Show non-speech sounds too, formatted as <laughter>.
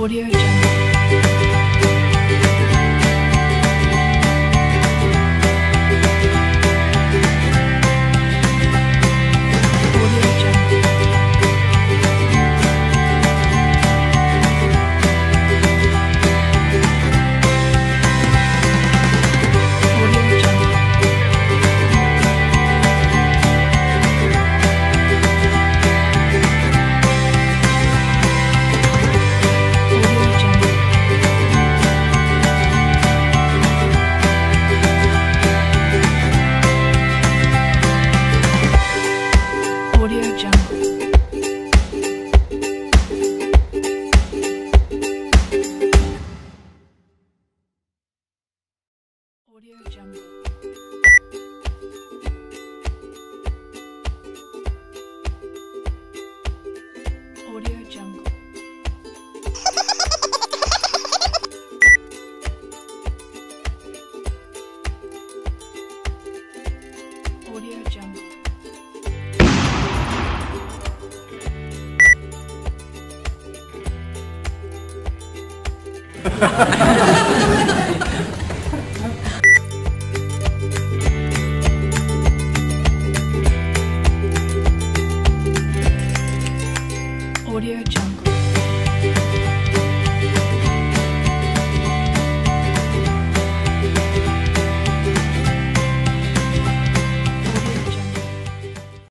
Audio Jungle. Audio Jungle. Audio Jungle. Audio Jungle. <laughs> Audio Jungle.